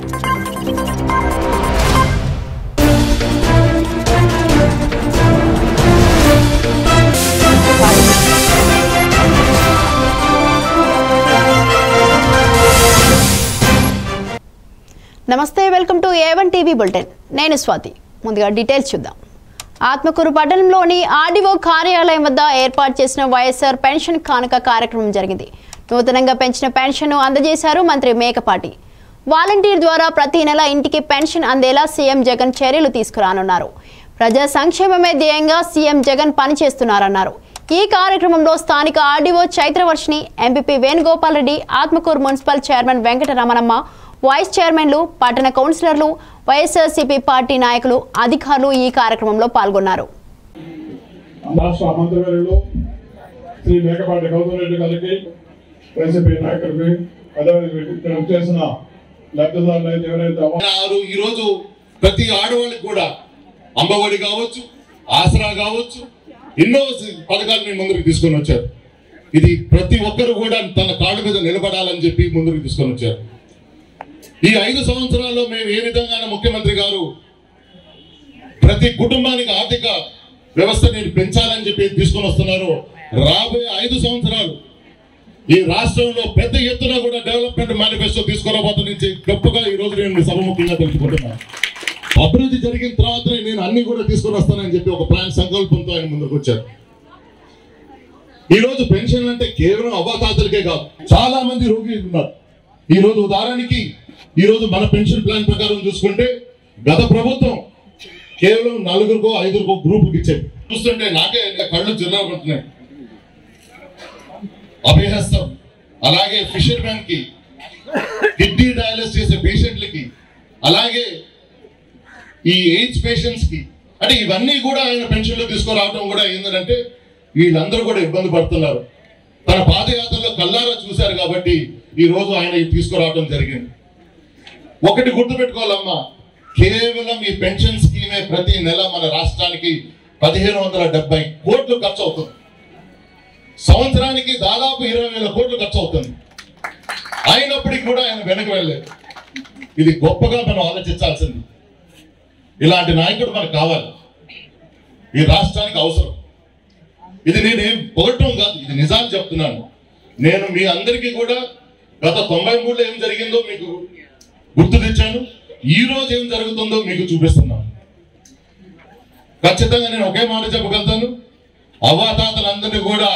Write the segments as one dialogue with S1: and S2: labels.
S1: నమస్తే welcome to A one TV bulletin. నేను స్వాతి. ముందుగా డీటెయిల్స్ చూద్దాం. ఆత్మకూరు పట్టణంలోని ఆర్డీఓ కార్యాలయం వద్ద ఏర్పాటు చేసిన వైఎస్ఆర్ పెన్షన్ కానుక కార్యక్రమం జరిగింది. నూతనంగా పెంచిన పెన్షన్ను అందజేశారు మంత్రి మేకపాటి. వాలంటీర్ ద్వారా ప్రతి నెల ఇంటికి పెన్షన్ అందేలా సీఎం జగన్ చర్యలు తీసుకురానున్నారు. ప్రజా సంక్షేమమే ధ్యేయంగా సీఎం జగన్ పనిచేస్తున్నారన్నారు. ఈ కార్యక్రమంలో స్థానిక RDO Chaitravarshini MPP Venugopal Reddy Atmakur municipal chairman Venkataramanamma vice చైర్మన్లు పట్టణ కౌన్సిలర్లు వైఎస్ఆర్సీపీ పార్టీ నాయకులు అధికారులు ఈ కార్యక్రమంలో పాల్గొన్నారు.
S2: శ్రీ లబ్ధిదారులు అయితే ఎవరైతే
S3: ఆరు ఈ రోజు ప్రతి ఆడవాళ్ళకి కూడా అమ్మఒడి కావచ్చు ఆసరా కావచ్చు ఎన్నో పథకాలు మీ ముందుకు తీసుకొని వచ్చారు. ఇది ప్రతి ఒక్కరు కూడా తన కాళ్ళ మీద నిలబడాలని చెప్పి ముందుకు తీసుకొని వచ్చారు. ఈ ఐదు సంవత్సరాల్లో మేము ఏ విధంగా ముఖ్యమంత్రి గారు ప్రతి కుటుంబానికి ఆర్థిక వ్యవస్థ నేను పెంచాలని చెప్పి తీసుకొని వస్తున్నారు. రాబోయే ఐదు సంవత్సరాలు ఈ రాష్ట్రంలో పెద్ద ఎత్తున కూడా డెవలప్మెంట్ మేనిఫెస్టో తీసుకురాబోతున్న నుంచి గొప్పగా ఈ రోజు నేను సభముఖంగా తెలుసుకుంటున్నాను అభివృద్ధి జరిగిన తర్వాతనే నేను అన్ని కూడా తీసుకొని వస్తానని చెప్పి ఒక ప్లాన్ సంకల్పంతో ఆయన ముందుకు వచ్చారు. ఈ రోజు పెన్షన్ అంటే కేవలం అవ్వాతాతలకే కాదు చాలా మంది రోగులు ఉన్నారు. ఈ రోజు ఉదాహరణకి ఈ రోజు మన పెన్షన్ ప్లాన్ ప్రకారం చూసుకుంటే గత ప్రభుత్వం కేవలం నలుగురికో ఐదుగురికో గ్రూపుకి ఇచ్చేది. చూస్తుంటే నాకే కళ్ళు జిల్లా పడుతున్నాయి. అభయహస్తం. అలాగే ఫిషర్కి కిడ్నీ డయాలిసిస్ చేసే పేషెంట్లకి అలాగే ఈ ఎయిడ్స్ పేషెంట్స్కి అంటే ఇవన్నీ కూడా ఆయన పెన్షన్లో తీసుకురావడం కూడా ఏంటంటే వీళ్ళందరూ కూడా ఇబ్బంది పడుతున్నారు. తన పాదయాత్రలో కల్లారా చూశారు కాబట్టి ఈ రోజు ఆయన తీసుకురావడం జరిగింది. ఒకటి గుర్తుపెట్టుకోవాలమ్మా కేవలం ఈ పెన్షన్ స్కీమే ప్రతి నెల మన రాష్ట్రానికి పదిహేను వందల డెబ్బై కోట్లు ఖర్చు అవుతుంది సంవత్సరానికి దాదాపు ఇరవై వేల కోట్లు ఖర్చు అవుతుంది అయినప్పటికీ కూడా ఆయన వెనక్కి వెళ్ళలేదు. ఇది గొప్పగా మనం ఆలోచించాల్సింది. ఇలాంటి నాయకుడు మనకు కావాలి. ఈ రాష్ట్రానికి అవసరం. ఇది నేనేం పొగట్టం కాదు ఇది నిజాన్ని చెప్తున్నాను. నేను మీ అందరికీ కూడా గత తొంభై మూడులో ఏం జరిగిందో మీకు గుర్తు తెచ్చాను. ఈ రోజు ఏం జరుగుతుందో మీకు చూపిస్తున్నాను. ఖచ్చితంగా నేను ఒకే మాట చెప్పగలుగుతాను. అవ్వాతాతలందరినీ కూడా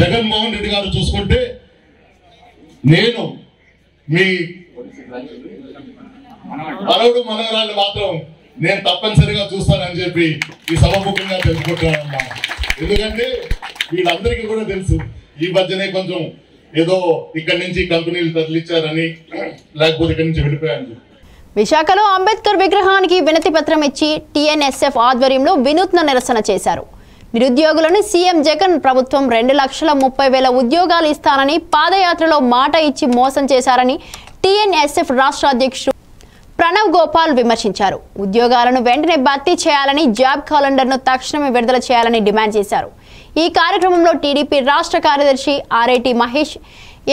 S3: జగన్మోహన్ రెడ్డి గారు చూసుకుంటే నేను మీ మనవడు మనవరాళ్ళు మాత్రం నేను తప్పనిసరిగా చూస్తానని చెప్పి ఈ సభముఖంగా తెలుసుకుంటున్నానమ్మా ఎందుకంటే వీళ్ళందరికీ కూడా తెలుసు ఈ మధ్యనే కొంచెం ఏదో ఇక్కడి నుంచి కంపెనీలు తరలిచ్చారని లేకపోతే ఇక్కడి నుంచి వెళ్ళిపోయాను
S1: విశాఖలో అంబేద్కర్ విగ్రహానికి వినతి పత్రం ఇచ్చి టీఎన్ఎస్ఎఫ్ ఆధ్వర్యంలో వినూత్న నిరసన చేశారు. నిరుద్యోగులను సీఎం జగన్ ప్రభుత్వం రెండు లక్షల ముప్పై వేల ఉద్యోగాలు ఇస్తానని పాదయాత్రలో మాట ఇచ్చి మోసం చేశారని టీఎన్ఎస్ఎఫ్ రాష్ట్ర అధ్యక్షుడు ప్రణవ్ గోపాల్ విమర్శించారు. ఉద్యోగాలను వెంటనే భర్తీ చేయాలని జాబ్ క్యాలెండర్ను తక్షణమే విడుదల చేయాలని డిమాండ్ చేశారు. ఈ కార్యక్రమంలో టీడీపీ రాష్ట్ర కార్యదర్శి ఆర్ఐటి మహేష్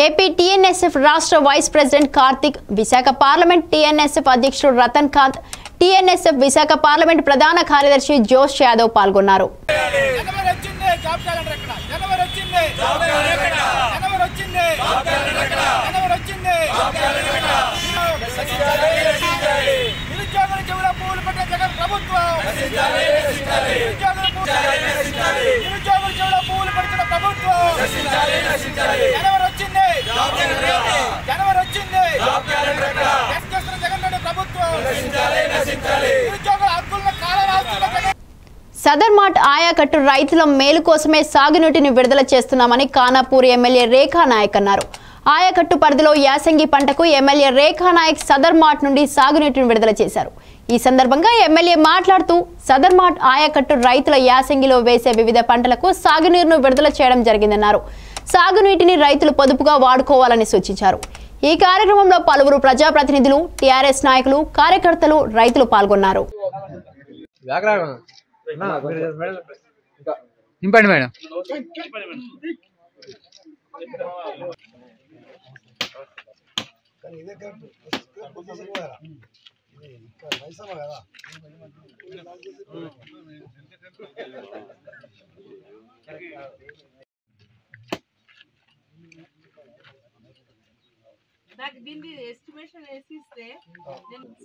S1: ఏపీ టీఎన్ఎస్ఎఫ్ రాష్ట్ర vice president Karthik Visakha parliament TNSF అధ్యక్షుడు రతన్ కాంత్ టీఎన్ఎస్ఎఫ్ విశాఖ పార్లమెంట్ ప్రధాన కార్యదర్శి జోష్ యాదవ్ పాల్గొన్నారు.
S4: జనవరి వచ్చింది జనవరి వచ్చింది
S1: సదర్ మార్ట్ ఆయాకట్టు రైతుల మేలు కోసమే సాగునీటిని విడుదల చేస్తున్నామని ఖానాపూర్ ఎమ్మెల్యే రేఖా నాయక్ అన్నారు. ఆయాకట్టు పరిధిలో యాసంగి పంటకు ఎమ్మెల్యే రేఖా నాయక్ సదర్ మార్ట్ నుండి సాగునీటిని విడుదల చేశారు. ఈ సందర్భంగా ఎమ్మెల్యే మాట్లాడుతూ సదర్ మార్ట్ ఆయాకట్టు రైతుల యాసంగిలో వేసే వివిధ పంటలకు సాగునీరును విడుదల చేయడం జరిగిందన్నారు. సాగునీటిని రైతులు పొదుపుగా వాడుకోవాలని సూచించారు. ఈ కార్యక్రమంలో పలువురు ప్రజాప్రతినిధులు టీఆర్ఎస్ నాయకులు కార్యకర్తలు రైతులు పాల్గొన్నారు.
S5: నింపండి మేడం.
S6: కదా ఇది ఇక్కడ మైసమ్మ కదా
S7: నాకు దీన్ని ఎస్టిమేషన్ వేసి ఇస్తే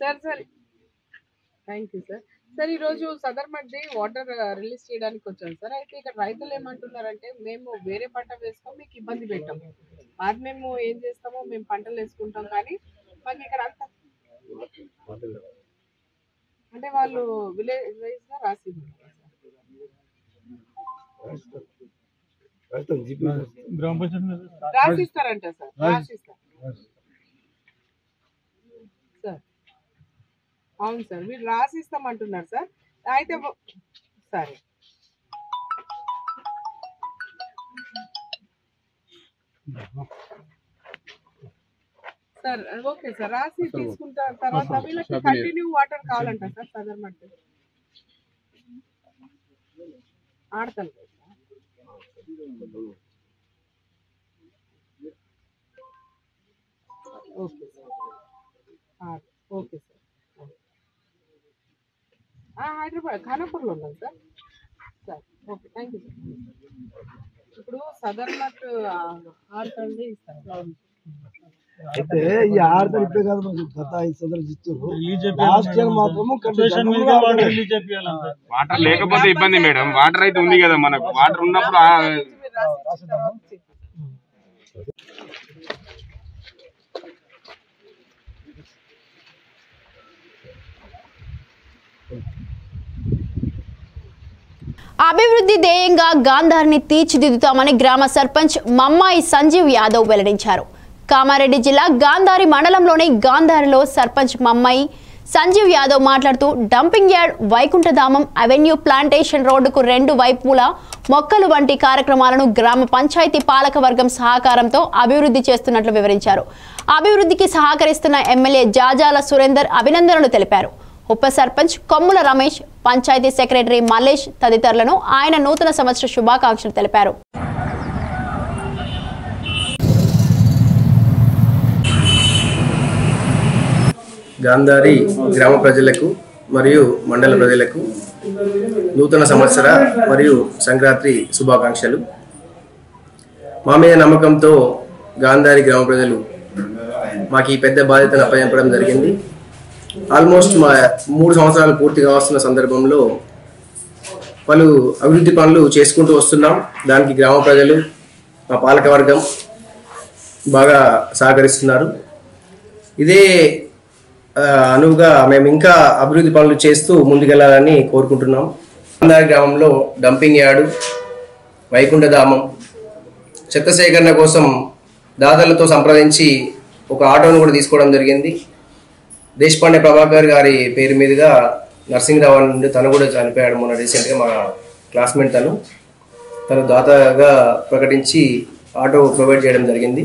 S7: sir sir. Thank you sir sir ఈరోజు సదర్ మధ్య వాటర్ రిలీజ్ చేయడానికి వచ్చాం. సార్ అయితే ఇక్కడ రైతులు ఏమంటున్నారంటే మేము వేరే పంట వేసుకోం మీకు ఇబ్బంది పెట్టాం. అది మేము ఏం చేస్తామో మేము పంటలు వేసుకుంటాం కానీ మాకు ఇక్కడ అంత అంటే వాళ్ళు విలేజ్ వైజ్గా రాసి. రాసిస్తారంట సార్ రాసిస్తారు సార్ అవును సార్ మీరు రాసిస్తామంటున్నారు సార్. అయితే సరే. సార్ ఓకే సార్ రాసి తీసుకుంటా తర్వాత వీళ్ళకి కంటిన్యూ వాటర్ కావాలంట సార్ సదర్ మట్టి ఆడతాను. Okay sir. Okay sir. Hyderabad ఖానాపూర్లో ఉన్నాను sir. Sir okay thank you sir. ఇప్పుడు సదర్ నట్ ఆరు కంటే ఇస్తాను
S6: అయితే ఈ ఆడతారు ఇప్పుడే కాదు మనకి గత ఐదు సంవత్సరాలు ఇస్తారు లాస్ట్ ఇయర్ మాత్రము
S8: వాటర్ లేకపోతే ఇబ్బంది మేడం. వాటర్ అయితే ఉంది కదా మనకు. వాటర్ ఉన్నప్పుడు ఆ-
S7: మీరు రాసి తర్వాత చెప్పండి.
S1: అభివృద్ధి ధ్యేయంగా గాంధారిని తీర్చిదిద్దుతామని గ్రామ సర్పంచ్ మమ్మాయి సంజీవ్ యాదవ్ వెల్లడించారు. కామారెడ్డి జిల్లా గాంధారి మండలంలోని గాంధారిలో సర్పంచ్ మమ్మాయి సంజీవ్ యాదవ్ మాట్లాడుతూ డంపింగ్ యార్డ్ వైకుంఠధామం అవెన్యూ ప్లాంటేషన్ రోడ్డుకు రెండు వైపులా మొక్కలు వంటి కార్యక్రమాలను గ్రామ పంచాయతీ పాలక వర్గం సహకారంతో అభివృద్ధి చేస్తున్నట్లు వివరించారు. అభివృద్ధికి సహకరిస్తున్న ఎమ్మెల్యే జాజాల సురేందర్ అభినందనలు తెలిపారు. ఉప సర్పంచ్ కొమ్ముల రమేష్ పంచాయతీ సెక్రటరీ మల్లేష్ తదితరులను ఆయన నూతన సంవత్సర శుభాకాంక్షలు తెలిపారు.
S9: గాంధారి గ్రామ ప్రజలకు మరియు మండల ప్రజలకు నూతన సంవత్సర మరియు సంక్రాంతి శుభాకాంక్షలు. మా మీద నమ్మకంతో గాంధారి గ్రామ ప్రజలు మాకు ఈ పెద్ద బాధ్యతను అప్పగించడం జరిగింది. ఆల్మోస్ట్ మా మూడు సంవత్సరాలు పూర్తిగా వస్తున్న సందర్భంలో పలు అభివృద్ధి పనులు చేసుకుంటూ వస్తున్నాం. దానికి గ్రామ ప్రజలు మా పాలకవర్గం బాగా సహకరిస్తున్నారు. ఇదే అనువుగా మేము ఇంకా అభివృద్ధి పనులు చేస్తూ ముందుకెళ్ళాలని కోరుకుంటున్నాం. అందరి గ్రామంలో డంపింగ్ యార్డు వైకుంఠధామం చెత్త సేకరణ కోసం దాతలతో సంప్రదించి ఒక ఆటోను కూడా తీసుకోవడం జరిగింది. దేశపాండే ప్రభాకర్ గారి పేరు మీదుగా నర్సింగ్రావు నుండి తను కూడా చనిపోయాడు మొన్న రీసెంట్గా మా క్లాస్మేట్ తను. తను దాతగా ప్రకటించి ఆటో ప్రొవైడ్ చేయడం జరిగింది.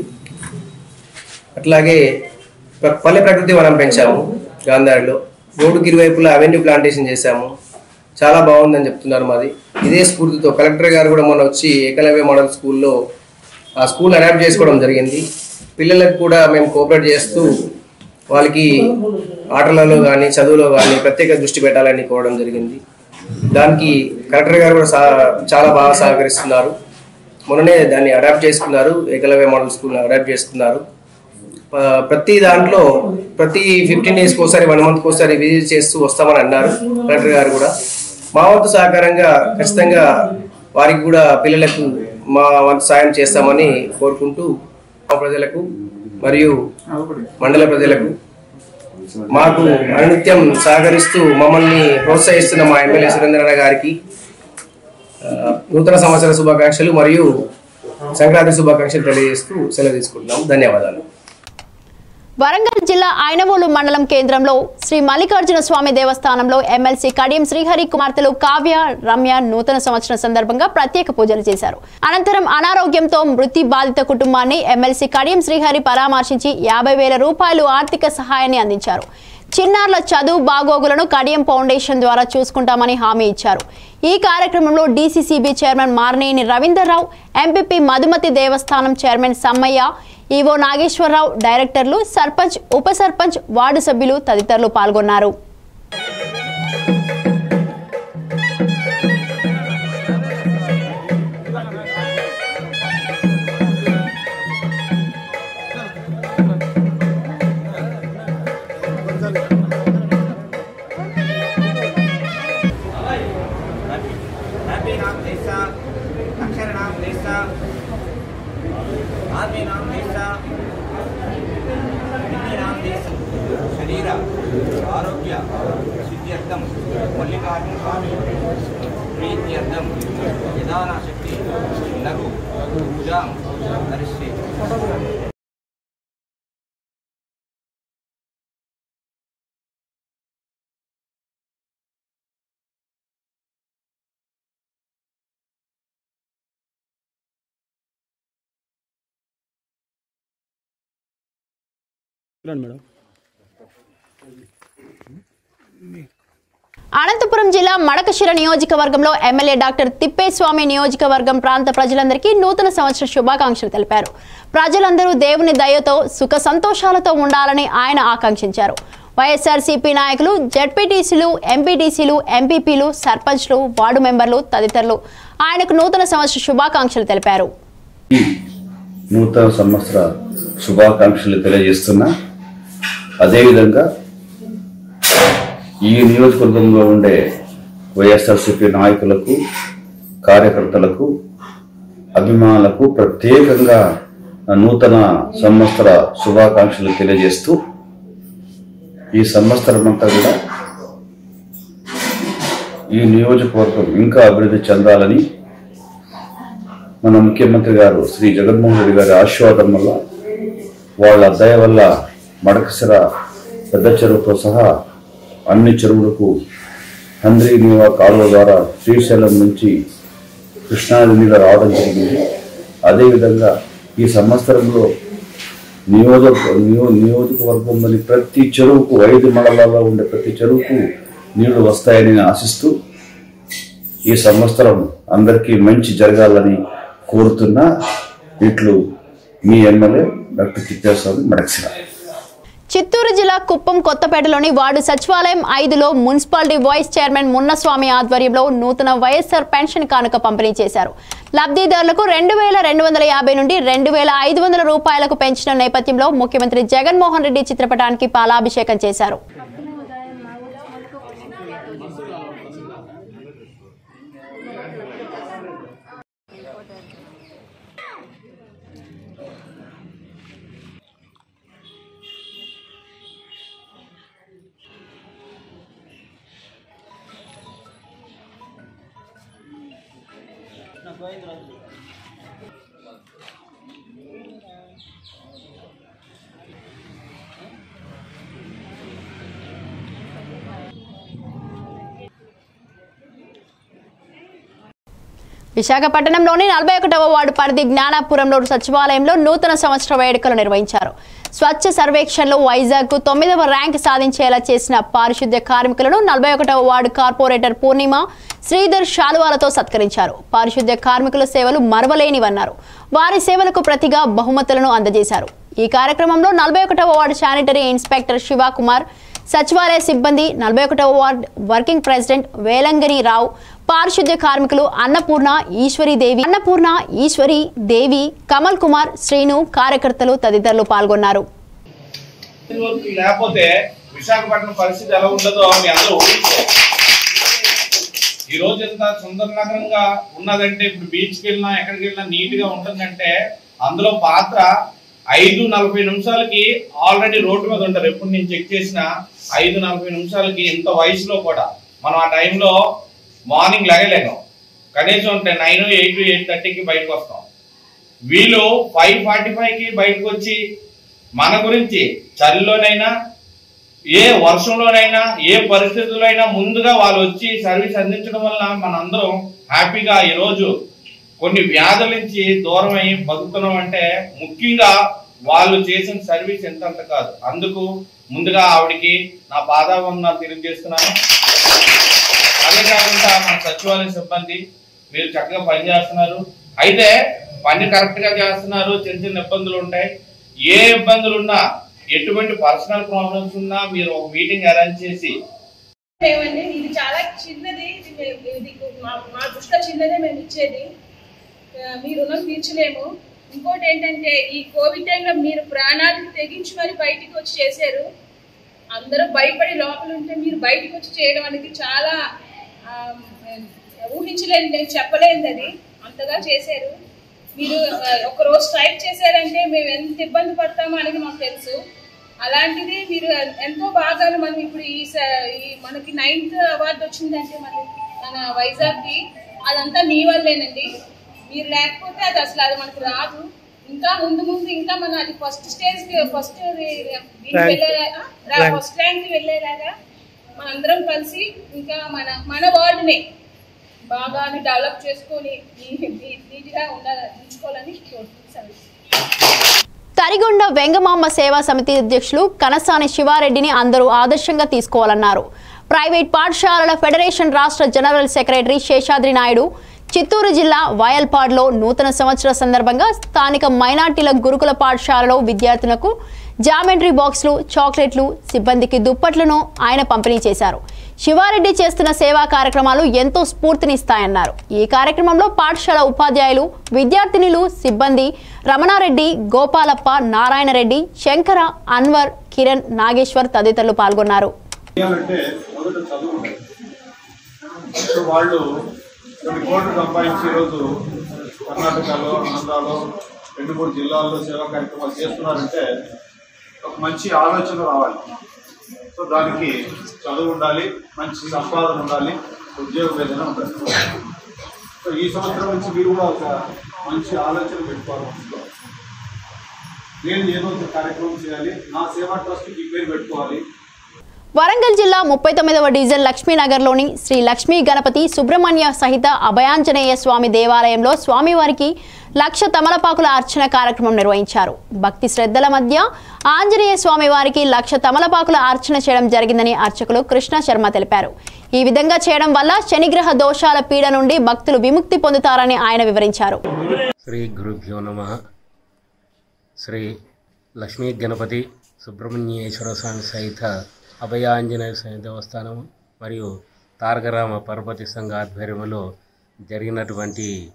S9: అట్లాగే పల్లె ప్రకృతి వనం పెంచాము గాంధారిలో. రోడ్డుకి ఇరువైపులా అవెన్యూ ప్లాంటేషన్ చేశాము. చాలా బాగుందని చెప్తున్నారు మాది. ఇదే స్ఫూర్తితో కలెక్టర్ గారు కూడా మొన్న వచ్చి ఏకలవ్య మోడల్ స్కూల్లో ఆ స్కూల్ అడాప్ట్ చేసుకోవడం జరిగింది. పిల్లలకు కూడా మేము కోఆపరేట్ చేస్తూ వాళ్ళకి ఆటలలో కానీ చదువులో కానీ ప్రత్యేక దృష్టి పెట్టాలని కోవడం జరిగింది. దానికి కలెక్టర్ గారు కూడా చాలా బాగా సహకరిస్తున్నారు. మొన్ననే దాన్ని అడాప్ట్ చేసుకున్నారు. ఏకలవ్య మోడల్ స్కూల్ అడాప్ట్ చేసుకున్నారు. ప్రతి దాంట్లో ప్రతి ఫిఫ్టీన్ డేస్కి ఒకసారి వన్ మంత్కి ఒకసారి విజిట్ చేస్తూ వస్తామని అన్నారు కలెక్టర్ గారు కూడా. మా వంతు సహకారంగా ఖచ్చితంగా వారికి కూడా పిల్లలకు మా వంతు సాయం చేస్తామని కోరుకుంటూ మా ప్రజలకు మరియు మండల ప్రజలకు మాకు అనునిత్యం సహకరిస్తూ మమ్మల్ని ప్రోత్సహిస్తున్న మా ఎమ్మెల్యే సురేంద్రన్న గారికి నూతన సంవత్సర శుభాకాంక్షలు మరియు సంక్రాంతి శుభాకాంక్షలు తెలియజేస్తూ సెలవు తీసుకుంటున్నాం. ధన్యవాదాలు.
S1: వరంగల్ జిల్లా ఐనవోలు మండలం కేంద్రంలో శ్రీ మల్లికార్జున స్వామి దేవస్థానంలో ఎమ్మెల్సీ కడియం శ్రీహరి కుమార్తెలు కావ్య రమ్య నూతన సంవత్సరం సందర్భంగా ప్రత్యేక పూజలు చేశారు. అనంతరం అనారోగ్యంతో మృతి బాధిత కుటుంబాన్ని ఎమ్మెల్సీ కడియం శ్రీహరి పరామర్శించి యాభై వేల రూపాయలు ఆర్థిక సహాయాన్ని అందించారు. చిన్నారుల చదువు బాగోగులను కడియం ఫౌండేషన్ ద్వారా చూసుకుంటామని హామీ ఇచ్చారు. ఈ కార్యక్రమంలో DCCB chairman Marneni Ravinderrao MPP Madhumathi దేవస్థానం చైర్మన్ సమ్మయ్య ఈవో నాగేశ్వరరావు డైరెక్టర్లు సర్పంచ్ ఉప సర్పంచ్ వార్డు సభ్యులు తదితరులు పాల్గొన్నారు.
S4: शरीर आरोग्य सिद्ध्यर्थम मल्लिकार्जुन स्वामी प्रीत्यर्थम निदान शक्ति लघु पूजा करिष्ये
S1: అనంతపురం జిల్లా మడకశిర నియోజకవర్గంలో ఎమ్మెల్యే డాక్టర్ తిప్పేస్వామి నియోజకవర్గం ప్రాంత ప్రజలందరికీ నూతన సంవత్సర శుభాకాంక్షలు తెలిపారు. ప్రజలందరూ దేవుని దయతో సుఖ సంతోషాలతో ఉండాలని ఆయన ఆకాంక్షించారు. వైఎస్ఆర్సీపీ నాయకులు జడ్పీటీసీలు ఎంపీటీసీలు ఎంపీపీలు సర్పంచ్లు వార్డు మెంబర్లు తదితరులు ఆయనకు నూతన సంవత్సర శుభాకాంక్షలు తెలిపారు.
S10: నూతన సంవత్సర శుభాకాంక్షలు తెలియజేస్తున్నా. అదేవిధంగా ఈ నియోజకవర్గంలో ఉండే వైఎస్ఆర్సీపీ నాయకులకు కార్యకర్తలకు అభిమానులకు ప్రత్యేకంగా నూతన సంవత్సర శుభాకాంక్షలు తెలియజేస్తూ ఈ సంవత్సరం అంతా కూడా ఈ నియోజకవర్గం ఇంకా అభివృద్ధి చెందాలని మన ముఖ్యమంత్రి గారు శ్రీ జగన్మోహన్ రెడ్డి గారి ఆశీర్వాదం వల్ల వాళ్ళ దయ వల్ల మడకసిర పెద్ద చెరువుతో సహా అన్ని చెరువులకు హంద్రీ నీవా కాలువ ద్వారా శ్రీశైలం నుంచి కృష్ణానది మీద రావడం జరిగింది. అదేవిధంగా ఈ సంవత్సరంలో నియోజక నియో నియోజకవర్గంలోని ప్రతి చెరువుకు ఐదు మండలాల్లో ఉండే ప్రతి చెరువుకు నీళ్ళు వస్తాయని నేను ఆశిస్తూ ఈ సంవత్సరం అందరికీ మంచి జరగాలని కోరుతున్నా. ఇట్లు మీ ఎమ్మెల్యే డాక్టర్ తిప్పేస్వామి మడక్సిరా
S1: చిత్తూరు జిల్లా కుప్పం కొత్తపేటలోని వార్డు సచివాలయం ఐదులో మున్సిపాలిటీ వైస్ చైర్మన్ మున్నస్వామి ఆధ్వర్యంలో నూతన వైఎస్ఆర్ పెన్షన్ కానుక పంపిణీ చేశారు. లబ్ధిదారులకు రెండు వేల రెండు వందల యాభై నుండి రెండు వేల ఐదు వందల రూపాయలకు పెంచిన నేపథ్యంలో ముఖ్యమంత్రి జగన్మోహన్ రెడ్డి చిత్రపటానికి పాలాభిషేకం చేశారు. విశాఖపట్నంలోని నలభై ఒకటవ వార్డు పరిధి జ్ఞానాపురంలో సచివాలయంలో నూతన సంవత్సర వేడుకలు నిర్వహించారు. స్వచ్ఛ సర్వేక్షణలో వైజాగ్ తొమ్మిదవ ర్యాంక్ సాధించేలా చేసిన పారిశుద్ధ్య కార్మికులను నలభై ఒకటవ వార్డు కార్పొరేటర్ పూర్ణిమ శ్రీధర్ శాలువాలతో సత్కరించారు. పారిశుద్ధ్య కార్మికుల సేవలు మరవలేనివన్నారు. వారి సేవలకు ప్రతిగా బహుమతులను అందజేశారు. ఈ కార్యక్రమంలో నలభై ఒకటవ వార్డు శానిటరీ ఇన్స్పెక్టర్ శివకుమార్ సచివాలయ సిబ్బంది నలభై ఒకటవ ward working president Velangiri Rao పారిశుద్ధ్య కార్మికులు అన్నపూర్ణ ఈశ్వరి దేవి అన్నపూర్ణ ఈశ్వరి దేవి కమల్ కుమార్ శ్రీను కార్యకర్తలు తదితరులు పాల్గొన్నారు.
S11: లేకపోతే విశాఖపట్నం పరిస్థితి ఎలా ఉండదో మీ అందరూ ఈ రోజు ఎంత సుందర నగరంగా ఉన్నదంటే ఇప్పుడు బీచ్కి వెళ్ళినా ఎక్కడికి వెళ్ళినా నీట్గా ఉంటుందంటే అందులో పాత్ర ఐదు నలభై నిమిషాలకి ఆల్రెడీ రోడ్డు మీద ఉంటారు. ఎప్పుడు నేను చెక్ చేసిన ఐదు నలభై నిమిషాలకి ఇంత వయసులో కూడా. మనం ఆ టైంలో మార్నింగ్ లెగలేము కనీసం నైన్ ఎయిట్ ఎయిట్ థర్టీకి బయటకు వస్తాం. వీళ్ళు ఫైవ్ ఫార్టీ ఫైవ్కి బయటకు వచ్చి మన గురించి చలిలోనైనా ఏ వర్షంలోనైనా ఏ పరిస్థితుల్లో అయినా ముందుగా వాళ్ళు వచ్చి సర్వీస్ అందించడం వల్ల మనందరం హ్యాపీగా ఈరోజు కొన్ని వ్యాధుల నుంచి దూరం అయ్యి బతుకుతున్నాం అంటే ముఖ్యంగా వాళ్ళు చేసిన సర్వీస్ ఎంతంత కాదు. అందుకు ముందుగా ఆవిడికి నా పాదావందనాలు తెలియజేస్తున్నాను. కాకుండా మన సచివాలయ సిబ్బంది మీరు చక్కగా పని చేస్తున్నారు. అయితే పని కరెక్ట్గా చేస్తున్నారు. చిన్న చిన్న ఇబ్బందులు ఉంటాయి. ఏ ఇబ్బందులు ఉన్నా ఎటువంటి పర్సనల్ ప్రాబ్లమ్స్ ఉన్నా మీరు ఒక మీటింగ్ అరేంజ్ చేసి
S12: ఏమండి ఇది చాలా చిన్నది. ఇది మా మా దృష్టిలో చిన్నదే మేము ఇచ్చేది. మీ రుణం తీర్చలేము. ఇంకోటి ఏంటంటే ఈ కోవిడ్ టైంలో మీరు ప్రాణాలకు తెగించి మరి బయటికి వచ్చి చేశారు. అందరూ భయపడి లోపల ఉంటే మీరు బయటికి వచ్చి చేయడం అనేది చాలా ఊహించలేదు నేను చెప్పలేదు అది అంతగా చేశారు. మీరు ఒక రోజు స్ట్రైక్ చేశారంటే మేము ఎంత ఇబ్బంది పడతామో అనేది మాకు తెలుసు. అలాంటిది మీరు ఎంతో బాగా మనం ఇప్పుడు ఈ మనకి నైన్త్ అవార్డు వచ్చిందంటే మన మన వైజాగ్కి అదంతా మీ వల్లేనండి. మీరు లేకపోతే అది అసలు అది మనకు రాదు. ఇంకా ముందు ముందు ఇంకా మన అది first stage
S13: first.
S12: First rank వెళ్ళేలాగా మనందరం కలిసి ఇంకా మన మన వార్డుని బాగా డెవలప్ చేసుకొని నీట్గా ఉండాలి ఉంచుకోవాలని కోరుకుంటున్నాను.
S1: తరిగొండ వెంగమామ సేవా సమితి అధ్యక్షులు కనసాని శివారెడ్డిని అందరూ ఆదర్శంగా తీసుకోవాలన్నారు. ప్రైవేట్ పాఠశాలల ఫెడరేషన్ రాష్ట్ర జనరల్ సెక్రటరీ శేషాద్రి నాయుడు చిత్తూరు జిల్లా వయల్పాడ్లో నూతన సంవత్సర సందర్భంగా స్థానిక మైనార్టీల గురుకుల పాఠశాలలో విద్యార్థులకు జామెంట్రీ బాక్స్లు చాక్లెట్లు సిబ్బందికి దుప్పట్లను ఆయన పంపిణీ చేశారు. శివారెడ్డి చేస్తున్న సేవా కార్యక్రమాలు ఎంతో స్ఫూర్తినిస్తాయన్నారు. ఈ కార్యక్రమంలో పాఠశాల ఉపాధ్యాయులు విద్యార్థినులు సిబ్బంది రమణారెడ్డి గోపాలప్ప నారాయణరెడ్డి శంకర అన్వర్ కిరణ్ నాగేశ్వర్ తదితరులు పాల్గొన్నారు.
S2: వాళ్ళు కోట్లు సంపాదించి ఈరోజు కర్ణాటకలో ఆంధ్రాలో రెండు మూడు జిల్లాల్లో సేవా కార్యక్రమాలు చేస్తున్నారంటే ఒక మంచి ఆలోచన రావాలి. సో దానికి చదువు ఉండాలి మంచి సంపాదన ఉండాలి ఉద్యోగ వేదన ఉండాలి. సో ఈ సంవత్సరం నుంచి మీరు కూడా ఒక మంచి ఆలోచన పెట్టుకోవాలి. నేను ఏదో ఒక కార్యక్రమం చేయాలి నా సేవా ట్రస్ట్ ఈ పేరు పెట్టుకోవాలి.
S1: వరంగల్ జిల్లా ముప్పై తొమ్మిదవ డివిజన్ లక్ష్మీనగర్లోని శ్రీ లక్ష్మీ గణపతి సుబ్రహ్మణ్య సహిత అభయాంజనేయ స్వామి దేవాలయంలో స్వామివారికి లక్ష తమలపాకుల అర్చన కార్యక్రమం నిర్వహించారు. భక్తి శ్రద్ధల మధ్య ఆంజనేయ స్వామి వారికి లక్ష తమలపాకుల అర్చన చేయడం జరిగిందని అర్చకులు కృష్ణ శర్మ తెలిపారు. ఈ విధంగా చేయడం వల్ల శనిగ్రహ దోషాల పీడ నుండి భక్తులు విముక్తి పొందుతారని ఆయన వివరించారు.
S14: శ్రీ గురుభ్యో నమ. శ్రీ లక్ష్మీ గణపతి సుబ్రహ్మణ్యేశ్వర స్వామి సహిత అభయాంజనేయ స్వామి దేవస్థానం మరియు తారకరామ పరపతి సంఘ ఆధ్వర్యంలో జరిగినటువంటి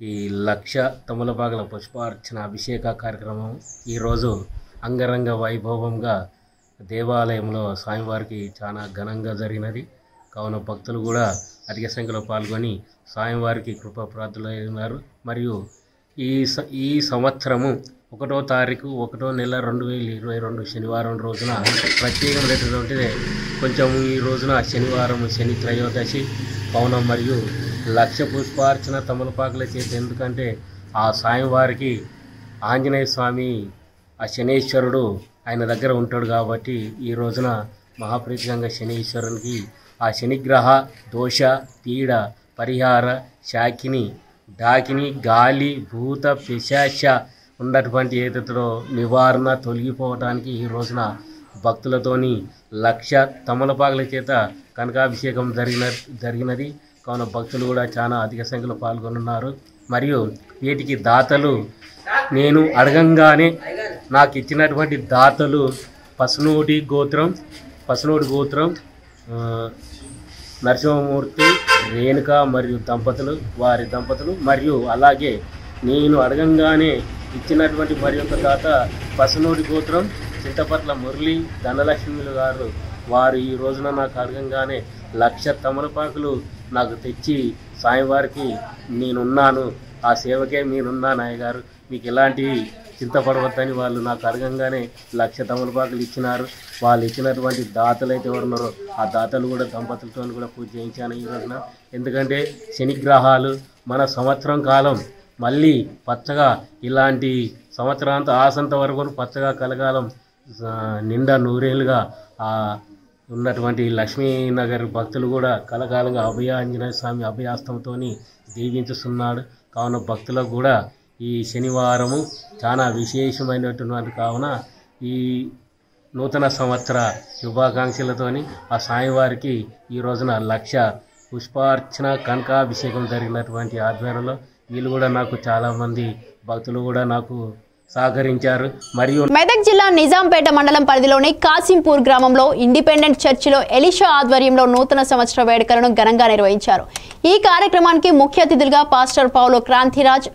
S14: ఈ లక్ష తమలపాగల పుష్పార్చన అభిషేక కార్యక్రమం ఈరోజు అంగరంగ వైభవంగా దేవాలయంలో స్వామివారికి చాలా ఘనంగా జరిగినది. కావున భక్తులు కూడా అధిక సంఖ్యలో పాల్గొని స్వామివారికి కృప ఉన్నారు మరియు ఈ స ఈ సంవత్సరము ఒకటో తారీఖు ఒకటో నెల రెండు వేల ఇరవై రెండు శనివారం రోజున ప్రత్యేకమైనటువంటిది. కొంచెం ఈ రోజున శనివారం శని త్రయోదశి పౌనం మరియు లక్ష పుష్పార్చన తమలపాకుల చేతి. ఎందుకంటే ఆ స్వామివారికి ఆంజనేయ స్వామి ఆ శనీశ్వరుడు ఆయన దగ్గర ఉంటాడు కాబట్టి ఈ రోజున మహాప్రీతికంగా శనీశ్వరునికి ఆ శనిగ్రహ దోష పీడ పరిహార శాకిని డాకిని గాలి భూత పిశాచ ఉన్నటువంటి ఏదైతే నివారణ తొలగిపోవటానికి ఈ రోజున భక్తులతోని లక్ష తమలపాకుల చేత కనకాభిషేకం జరిగిన జరిగినది. కావున భక్తులు కూడా చాలా అధిక సంఖ్యలో పాల్గొనున్నారు. మరియు వీటికి దాతలు నేను అడగంగానే నాకు ఇచ్చినటువంటి దాతలు పసునోటి గోత్రం పసునోటి గోత్రం నరసింహమూర్తి రేణుక మరియు దంపతులు వారి దంపతులు మరియు అలాగే నేను అడగంగానే ఇచ్చినటువంటి మరి యొక్క దాత పసునోటి గోత్రం చింతపట్ల మురళి ధనలక్ష్మిలు గారు వారు ఈ రోజున నాకు అడగంగానే లక్ష తమలపాకులు నాకు తెచ్చి స్వామివారికి నేనున్నాను. ఆ సేవకే మీరున్నాను నాయగారు. మీకు ఎలాంటి చింతపడవద్దని వాళ్ళు నాకు అడగంగానే లక్ష తమలపాకులు ఇచ్చినారు. వాళ్ళు ఇచ్చినటువంటి దాతలు అయితే ఎవరున్నారో ఆ దాతలు కూడా దంపతులతో కూడా పూజ చేయించాను ఈ రోజున. ఎందుకంటే శనిగ్రహాలు మన సంవత్సరం కాలం మళ్ళీ పచ్చగా ఇలాంటి సంవత్సరాంత ఆసంత వరకు పచ్చగా కలగాలం నిండా నూరేళ్ళుగా ఆ ఉన్నటువంటి లక్ష్మీనగర్ భక్తులు కూడా కలకాలంగా అభయ ఆంజనేయ స్వామి అభయాస్తంతో దీవించుతున్నాడు కావున భక్తులకు కూడా ఈ శనివారము చాలా విశేషమైనటువంటి కావున ఈ నూతన సంవత్సర శుభాకాంక్షలతోని ఆ స్వామివారికి ఈ రోజున లక్ష పుష్పార్చన కనకాభిషేకం జరిగినటువంటి ఆధ్వర్యంలో వీళ్ళు కూడా నాకు చాలామంది భక్తులు కూడా నాకు సహకరించారు. మరియు
S1: మెదక్ జిల్లా నిజాంపేట మండలం పరిధిలోని కాసింపూర్ గ్రామంలో ఇండిపెండెంట్ చర్చిలో ఎలిషా ఆధ్వర్యంలో నూతన సంవత్సర వేడుకలను ఘనంగా నిర్వహించారు. ఈ కార్యక్రమానికి ముఖ్య అతిథులుగా పాస్టర్ పౌలో క్రాంతిరాజ్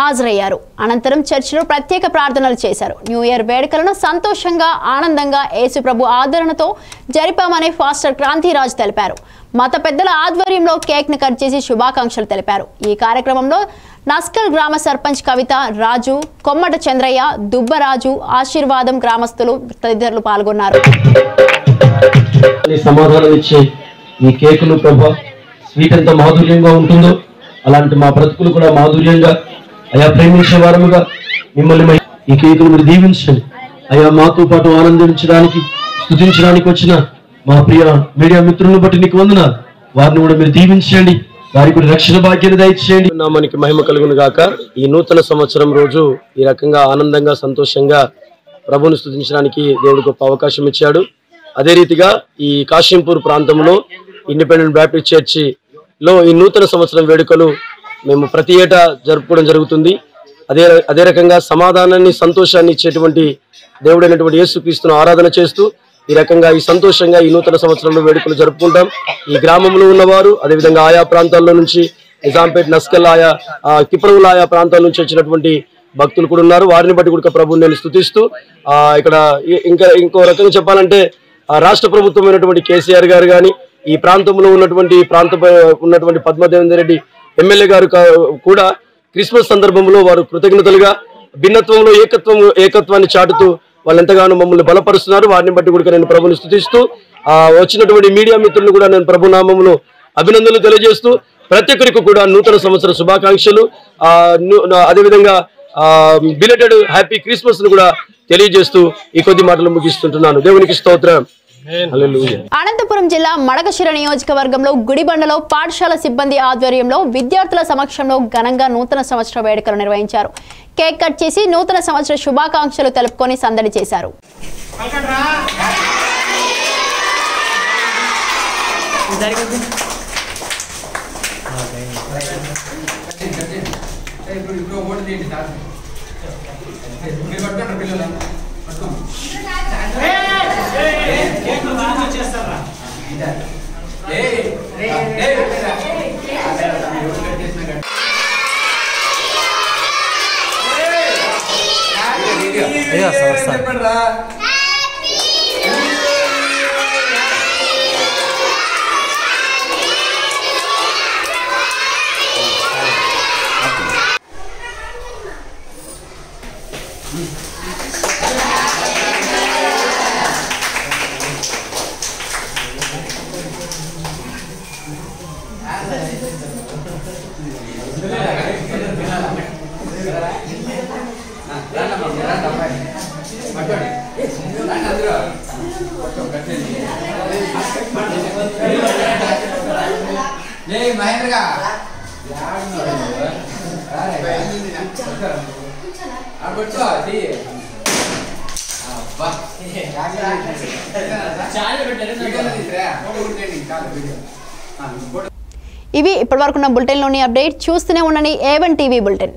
S1: హాజరయ్యారు. అనంతరం చర్చిలో ప్రత్యేక ప్రార్థనలు చేశారు. న్యూ ఇయర్ వేడుకలను సంతోషంగా ఆనందంగా యేసుప్రభు ఆదరణతో జరిపామని ఫాస్టర్ క్రాంతిరాజ్ తెలిపారు. మత పెద్దల ఆధ్వర్యంలో కేక్ను కట్ చేసి శుభాకాంక్షలు తెలిపారు. ఈ కార్యక్రమంలో నస్కల్ గ్రామ సర్పంచ్ కవిత రాజు కొమ్మట చంద్రయ్య దుబ్బరాజు ఆశీర్వాదం గ్రామస్తులు తదితరులు పాల్గొన్నారు.
S13: సమాధానం ఇచ్చే ఈ కేకులు ప్రభా స్వీట్ ఎంత మాధుర్యంగా ఉంటుందో అలాంటి మా బ్రతుకులు కూడా మాధుర్యంగా అయా ప్రేమించే వారముగా మిమ్మల్ని మై- ఈ కేకులు మీరు దీవించండి. అయా మాతో పాటు ఆనందించడానికి స్థుతించడానికి వచ్చిన మా ప్రియ మీడియా మిత్రులను బట్టి నీకు వందనాలు. వారిని కూడా మీరు దీవించండి. వారికి కూడా రక్షణ భాగ్యాన్ని దయచేయండి. నామానికి మహిమ కలుగును గాక. ఈ నూతన సంవత్సరం రోజు ఈ రకంగా ఆనందంగా సంతోషంగా ప్రభుని స్థుతించడానికి దేవుడు గొప్ప అవకాశం ఇచ్చాడు. అదే రీతిగా ఈ కాశీంపూర్ ప్రాంతంలో ఇండిపెండెంట్ బ్యాప్టిస్ట్ చర్చిలో ఈ నూతన సంవత్సరం వేడుకలు మేము ప్రతి ఏటా జరుపుకోవడం జరుగుతుంది. అదే అదే రకంగా సమాధానాన్ని సంతోషాన్ని ఇచ్చేటువంటి దేవుడైనటువంటి యేసుక్రీస్తును ఆరాధన చేస్తూ ఈ రకంగా ఈ సంతోషంగా ఈ నూతన సంవత్సరంలో వేడుకలు జరుపుకుంటాం. ఈ గ్రామంలో ఉన్నవారు అదేవిధంగా ఆయా ప్రాంతాల్లో నుంచి నిజాంపేట్ నస్కల్ ఆయా కిప్రవుల ఆయా ప్రాంతాల నుంచి వచ్చినటువంటి భక్తులు కూడా ఉన్నారు. వారిని బట్టి కూడా ప్రభుని నేను స్థుతిస్తూ ఇక్కడ ఇంకా ఇంకో రకంగా చెప్పాలంటే రాష్ట్ర ప్రభుత్వమైనటువంటి కేసీఆర్ గారు కానీ ఈ ప్రాంతంలో ఉన్నటువంటి ప్రాంత ఉన్నటువంటి పద్మదేవేందర్ రెడ్డి ఎమ్మెల్యే గారు కూడా క్రిస్మస్ సందర్భంలో వారు కృతజ్ఞతలుగా భిన్నత్వంలో ఏకత్వం ఏకత్వాన్ని చాటుతూ వాళ్ళు ఎంతగానో మమ్మల్ని బలపరుస్తున్నారు. వారిని బట్టి కూడా నేను ప్రభుని స్థుతిస్తూ ఆ, వచ్చినటువంటి మీడియా మిత్రులను కూడా నేను ప్రభు నామములో అభినందనలు తెలియజేస్తూ ప్రతి ఒక్కరికి కూడా నూతన సంవత్సర శుభాకాంక్షలు. అదేవిధంగా బిలెటెడ్ హ్యాపీ క్రిస్మస్ను కూడా తెలియజేస్తూ ఈ కొద్ది మాటలు ముగిస్తుంటున్నాను. దేవునికి స్తోత్రం.
S1: అనంతపురం జిల్లా మడకశిర నియోజకవర్గంలో గుడిబండలో పాఠశాల సిబ్బంది ఆధ్వర్యంలో విద్యార్థుల సమక్షంలో ఘనంగా నూతన సంవత్సర వేడుకలు నిర్వహించారు. కేక్ కట్ చేసి నూతన సంవత్సర శుభాకాంక్షలు తెలుపుకొని సందడి చేశారు. 기다려.
S5: మహేంద్రగా
S1: ఇవి ఇప్పటివరకున్న బులెటిన్లోని అప్డేట్ చూస్తూనే ఉండండి. A one TV bulletin.